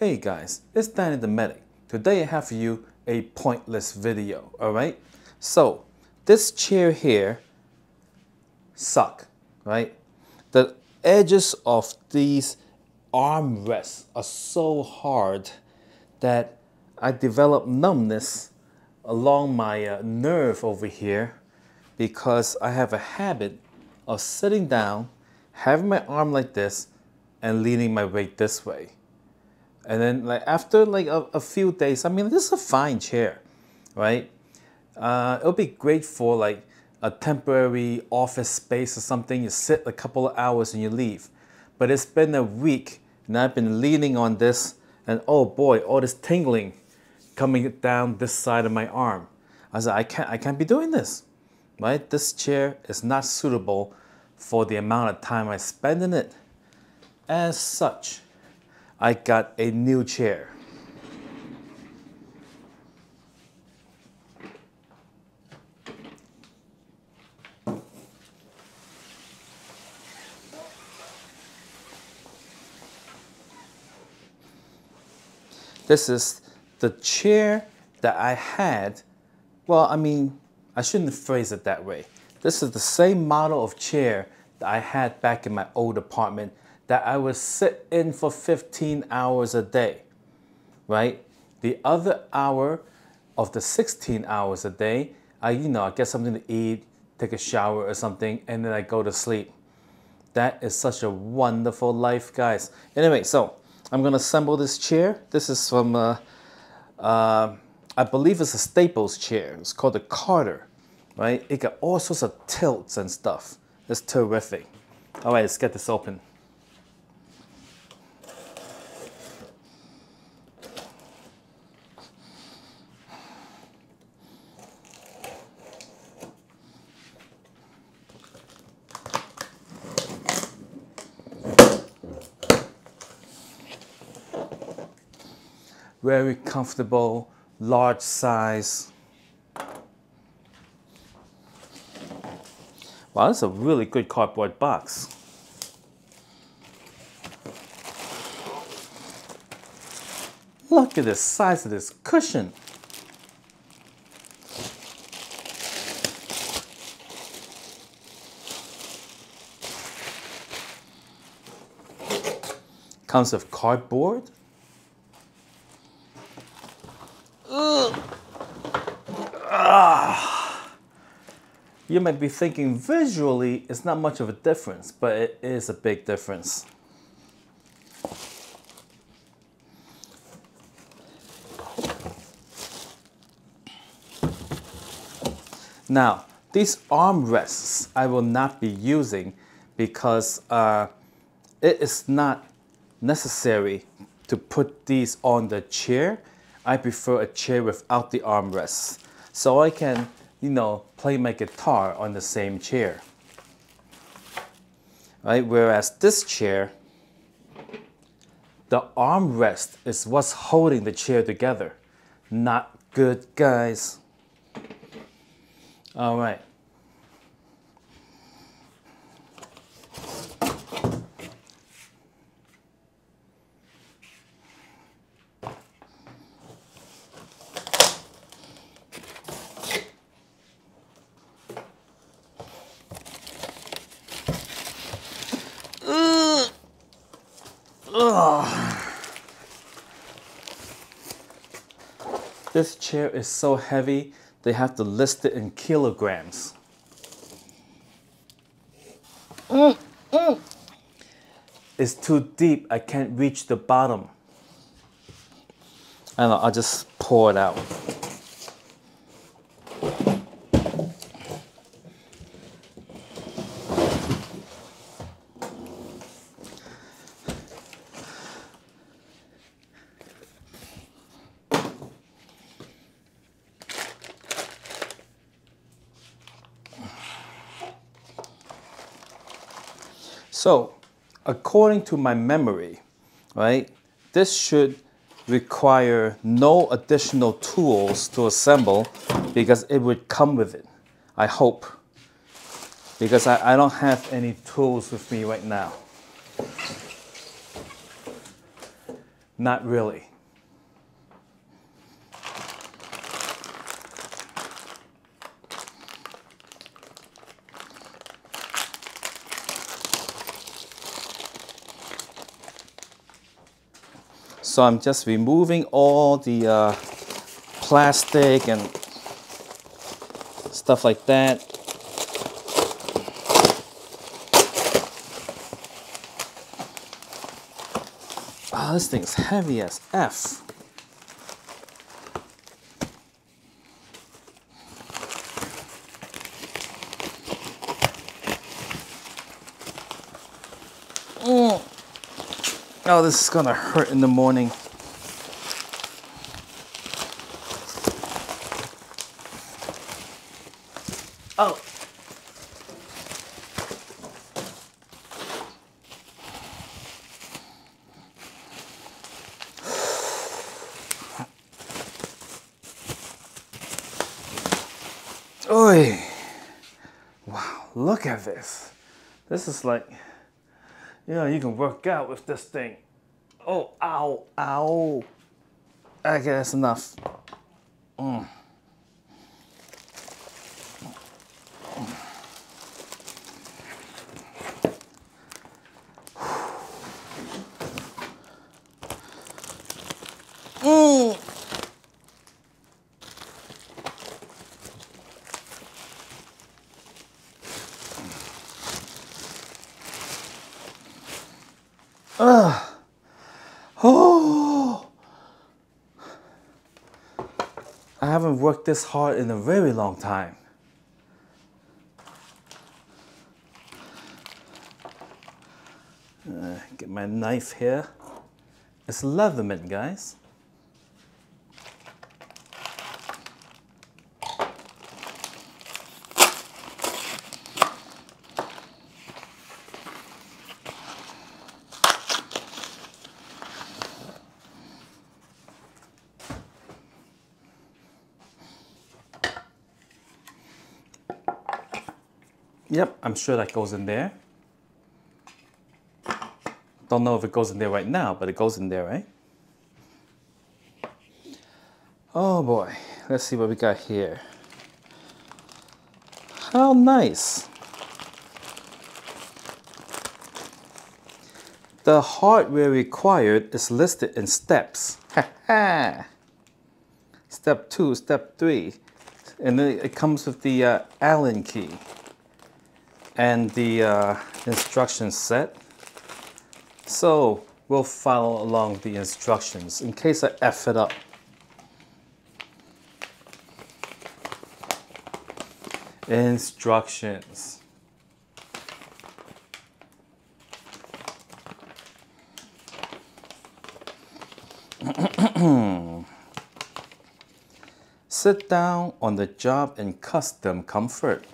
Hey guys, it's Danny the Medic. Today I have for you a pointless video, alright? So, this chair here suck, right? The edges of these armrests are so hard that I develop numbness along my uh, nerve over here because I have a habit of sitting down, having my arm like this, and leaning my weight this way. And then like after like a, a few days, I mean, this is a fine chair, right? Uh, it'll be great for like a temporary office space or something. You sit a couple of hours and you leave. But it's been a week and I've been leaning on this and oh boy, all this tingling coming down this side of my arm. I said, I can't, I can't be doing this, right? This chair is not suitable for the amount of time I spend in it. As such, I got a new chair. This is the chair that I had. Well, I mean, I shouldn't phrase it that way. This is the same model of chair that I had back in my old apartment that I would sit in for 15 hours a day, right? The other hour of the 16 hours a day, I, you know, I get something to eat, take a shower or something, and then I go to sleep. That is such a wonderful life, guys. Anyway, so I'm gonna assemble this chair. This is from, uh, uh, I believe it's a Staples chair. It's called the Carder, right? It got all sorts of tilts and stuff. It's terrific. All right, let's get this open. Very comfortable, large size. Wow, that's a really good cardboard box. Look at the size of this cushion. Comes with cardboard, You might be thinking visually it's not much of a difference, but it is a big difference. Now, these armrests I will not be using because uh, it is not necessary to put these on the chair. I prefer a chair without the armrests. So I can you know, play my guitar on the same chair. Right? Whereas this chair, the armrest is what's holding the chair together. Not good, guys. All right. This chair is so heavy, they have to list it in kilograms. Mm, mm. It's too deep, I can't reach the bottom. I don't know, I'll just pour it out. So, according to my memory, right, this should require no additional tools to assemble because it would come with it. I hope. Because I, I don't have any tools with me right now. Not really. So I'm just removing all the uh, plastic and stuff like that. Oh, this thing's heavy as F. Oh, this is gonna hurt in the morning. Oh. Oi. Wow, look at this. This is like, you know, you can work out with this thing. Oh, ow, ow. Okay, that's enough. Mm. Worked this hard in a very long time. Uh, get my knife here. It's Leatherman, guys. Yep, I'm sure that goes in there. Don't know if it goes in there right now, but it goes in there, right? Oh boy, let's see what we got here. How nice. The hardware required is listed in steps. step two, step three. And then it comes with the uh, Allen key and the uh, instruction set. So we'll follow along the instructions in case I F it up. Instructions. Sit down on the job in custom comfort.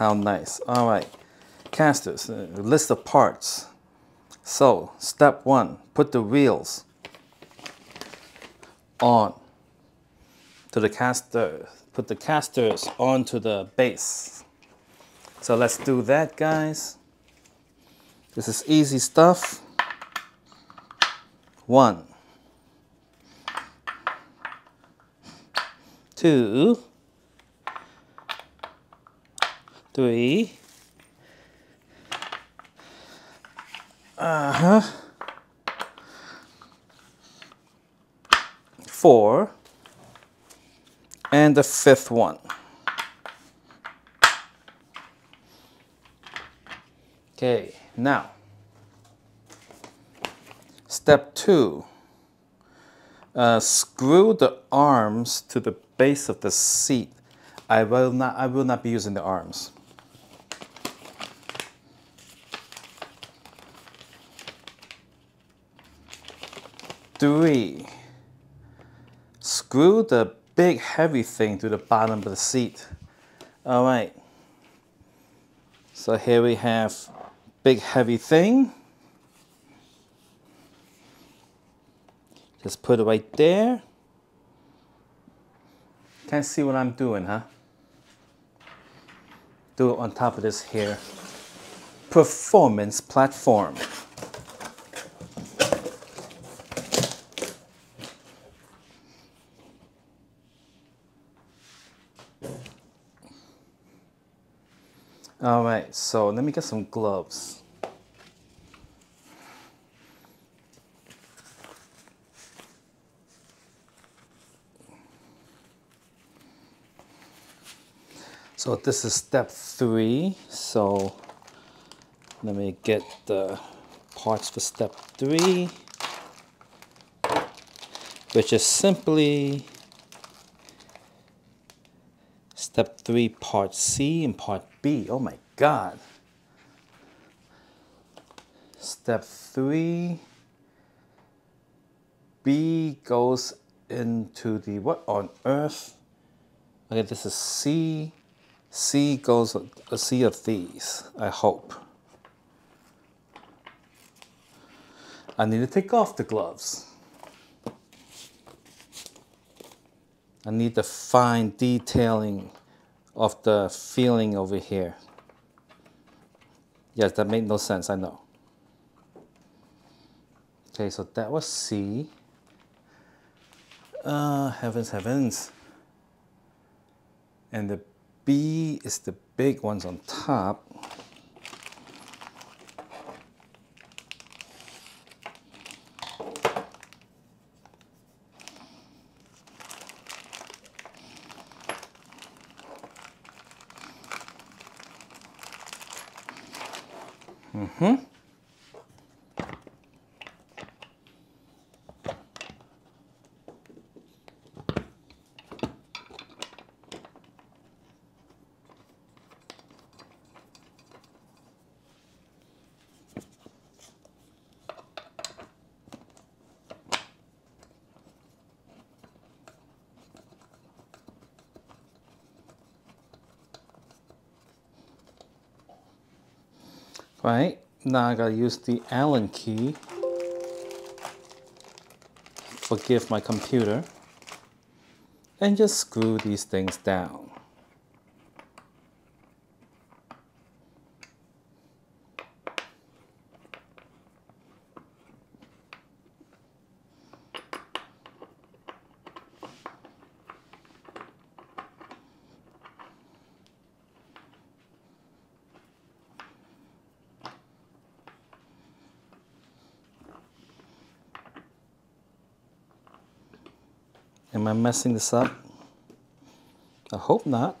How nice. All right. Casters, uh, list of parts. So, step one, put the wheels on to the caster. Put the casters onto the base. So let's do that, guys. This is easy stuff. One, two, three, uh huh, four, and the fifth one. Okay, now, step two, uh, screw the arms to the base of the seat. I will not, I will not be using the arms. Three, screw the big heavy thing to the bottom of the seat. All right. So here we have big heavy thing. Just put it right there. Can't see what I'm doing, huh? Do it on top of this here. Performance platform. All right, so let me get some gloves. So this is step three. So let me get the parts for step three, which is simply step three, part C and part B. Oh my God. Step three, B goes into the what on earth? Okay, this is C. C goes a C of these, I hope. I need to take off the gloves. I need the fine detailing of the feeling over here. Yes, that made no sense, I know. Okay, so that was C. Uh, heavens, heavens. And the B is the big ones on top. Mm-hmm. Right, now I gotta use the Allen key. Forgive my computer. And just screw these things down. Messing this up? I hope not.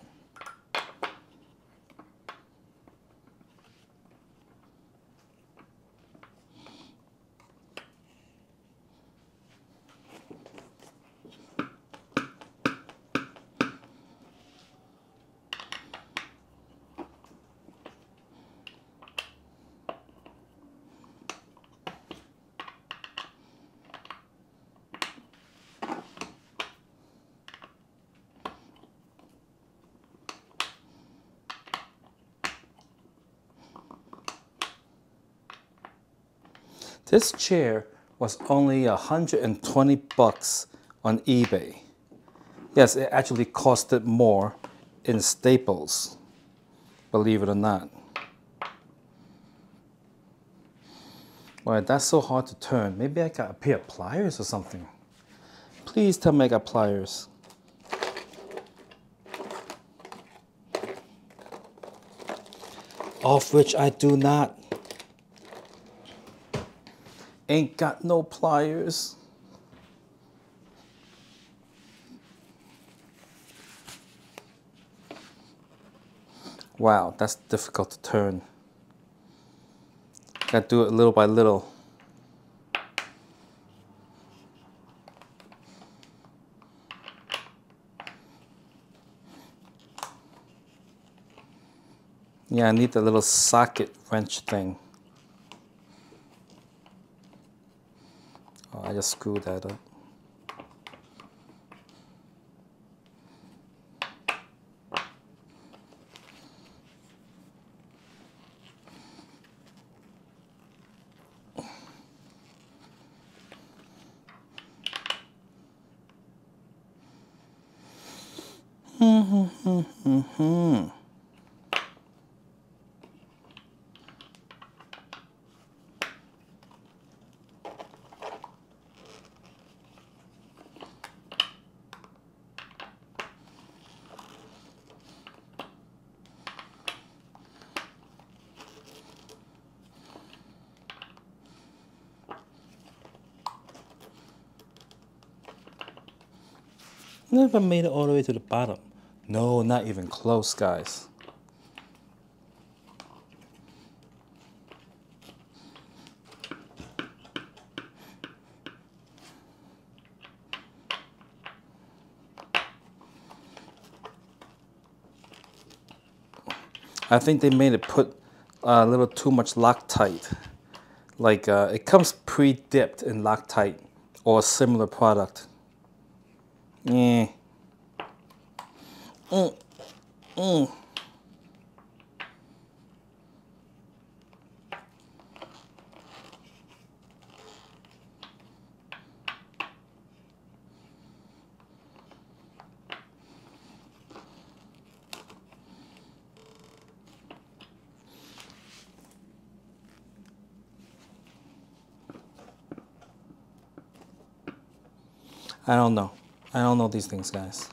This chair was only 120 bucks on eBay. Yes, it actually costed more in Staples, believe it or not. Why, that's so hard to turn. Maybe I got a pair of pliers or something. Please tell me I got pliers. Of which I do not. Ain't got no pliers. Wow, that's difficult to turn. Gotta do it little by little. Yeah, I need the little socket wrench thing. I just screwed that up. Mm-hmm. Never made it all the way to the bottom. No, not even close, guys. I think they made it put a little too much Loctite. Like uh, it comes pre-dipped in Loctite or a similar product. Yeah. Mm. Mm. I don't know. I don't know these things, guys.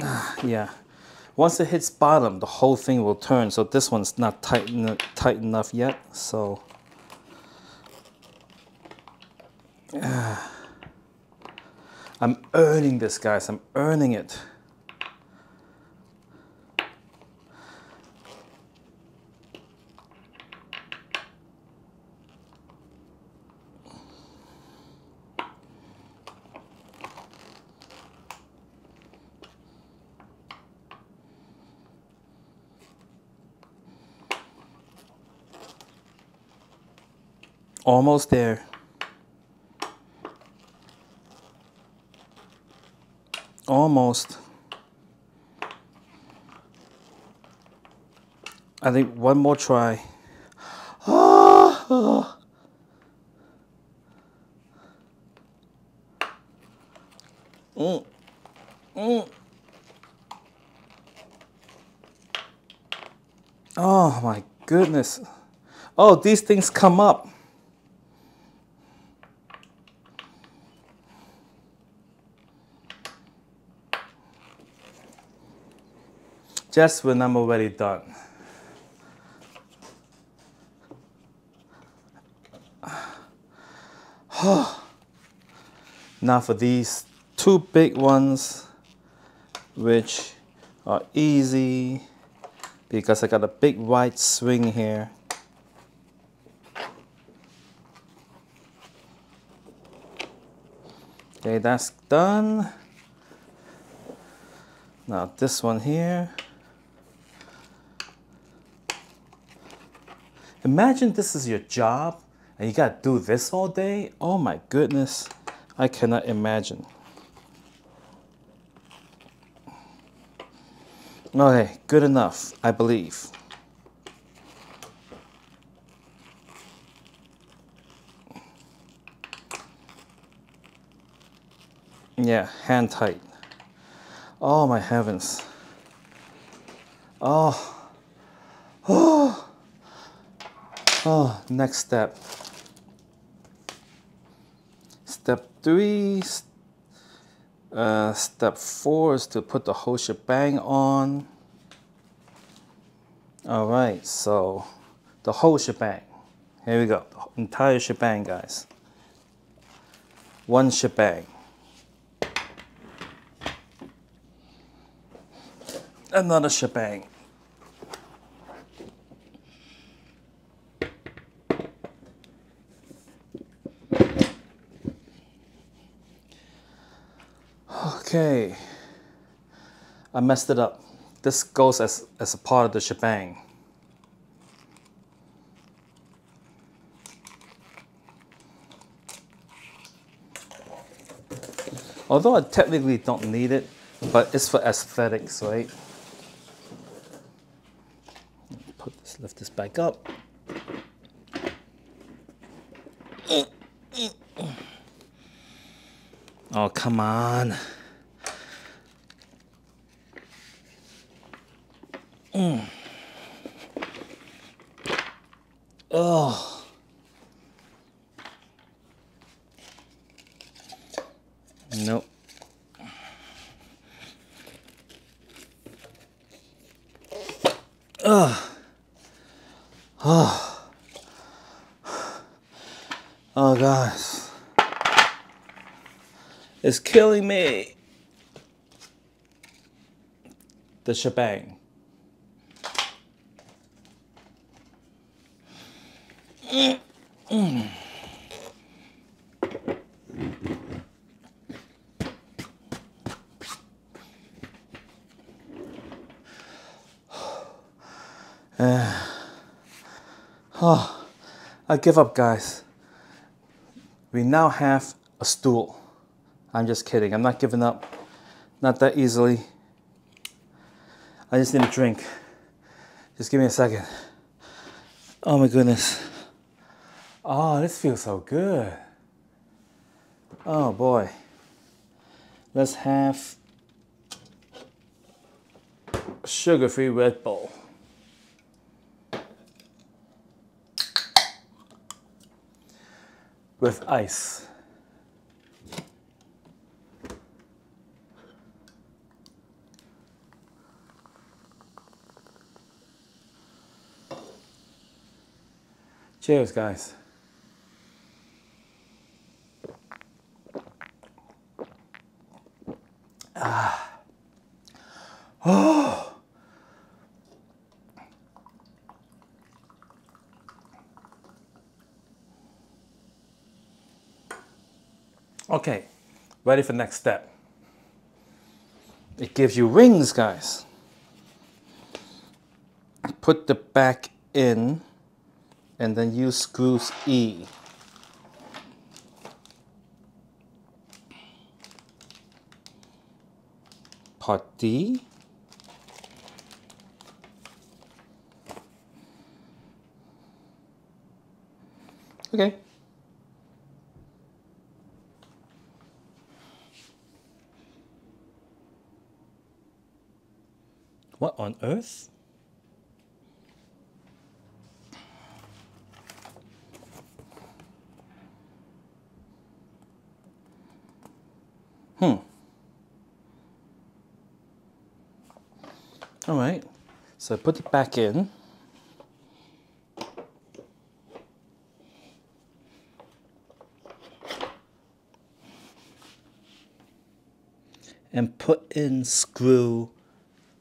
Ah, yeah. Once it hits bottom, the whole thing will turn. So this one's not tight, tight enough yet. So. I'm earning this, guys. I'm earning it. Almost there. Almost. I think one more try. Oh, mm. Mm. oh my goodness. Oh, these things come up. Just when I'm already done. now for these two big ones, which are easy because I got a big white swing here. Okay, that's done. Now this one here. Imagine this is your job and you got to do this all day. Oh my goodness. I cannot imagine. Okay, good enough, I believe. Yeah, hand tight. Oh my heavens. Oh. Oh. Oh, next step. Step three, uh, step four is to put the whole shebang on. All right, so the whole shebang. Here we go, the entire shebang, guys. One shebang. Another shebang. Okay, I messed it up. This goes as, as a part of the shebang. Although I technically don't need it, but it's for aesthetics, right? Put this, lift this back up. Oh, come on. Mm. Oh. Nope. Oh, guys. It's killing me. The shebang. Oh, I give up, guys. We now have a stool. I'm just kidding. I'm not giving up. Not that easily. I just need a drink. Just give me a second. Oh my goodness. Oh, this feels so good. Oh boy. Let's have sugar-free Red Bull. With ice. Cheers, guys. Ah. Oh. Okay, ready for next step. It gives you rings, guys. Put the back in and then use screws E. Part D. Okay. What on earth? Hmm. All right. So put it back in. And put in screw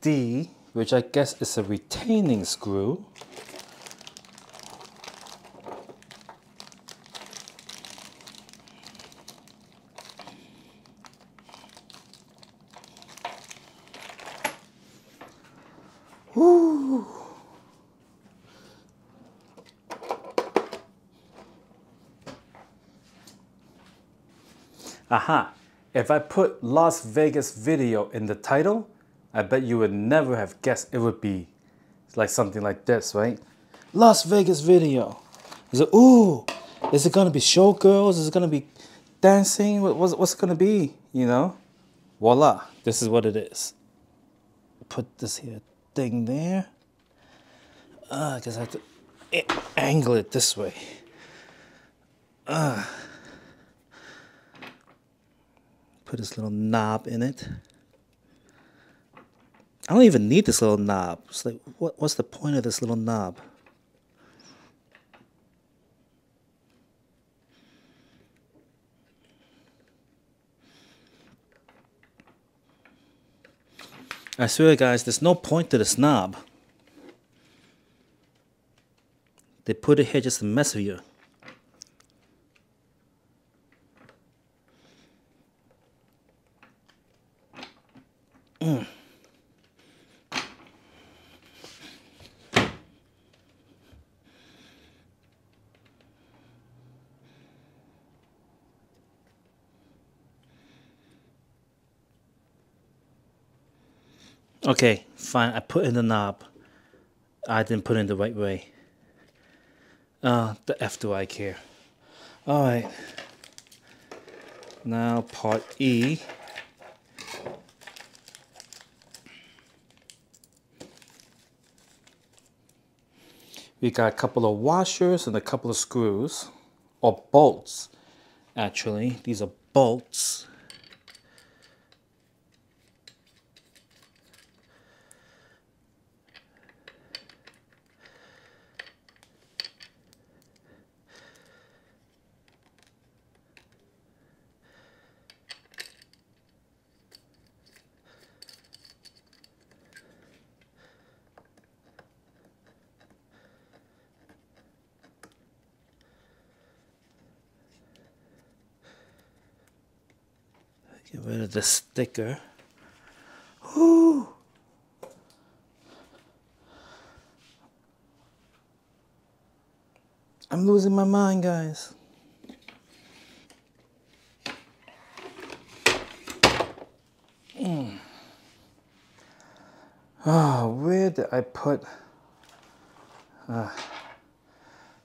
D, which I guess is a retaining screw. If I put Las Vegas video in the title, I bet you would never have guessed it would be like something like this, right? Las Vegas video. Is it, ooh, is it gonna be showgirls? Is it gonna be dancing? What's, what's it gonna be, you know? Voila, this is what it is. Put this here thing there. Uh, I guess I have to angle it this way. Uh, put this little knob in it. I don't even need this little knob. It's like, what, what's the point of this little knob? I swear, guys, there's no point to this knob. They put it here just to mess with you. Okay, fine. I put in the knob. I didn't put in the right way. Uh, the F do I care? Alright. Now part E. We got a couple of washers and a couple of screws. Or bolts, actually. These are bolts. Get rid of the sticker. I'm losing my mind, guys. Mm. Oh, where did I put? Uh,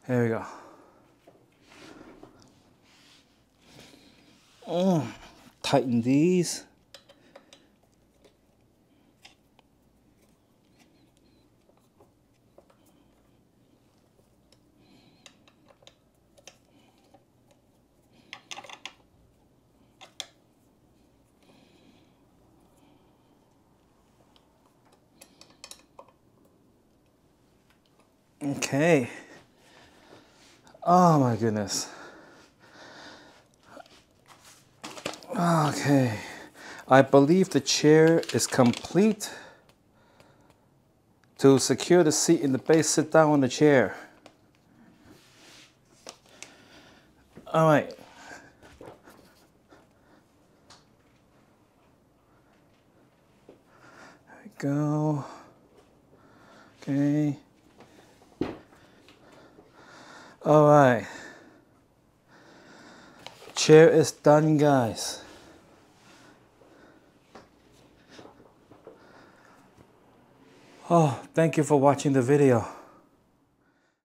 here we go. Mm. Tighten these. Okay. Oh my goodness. Okay. I believe the chair is complete. To secure the seat in the base, sit down on the chair. All right. There we go. Okay. All right. Chair is done, guys. Oh, thank you for watching the video.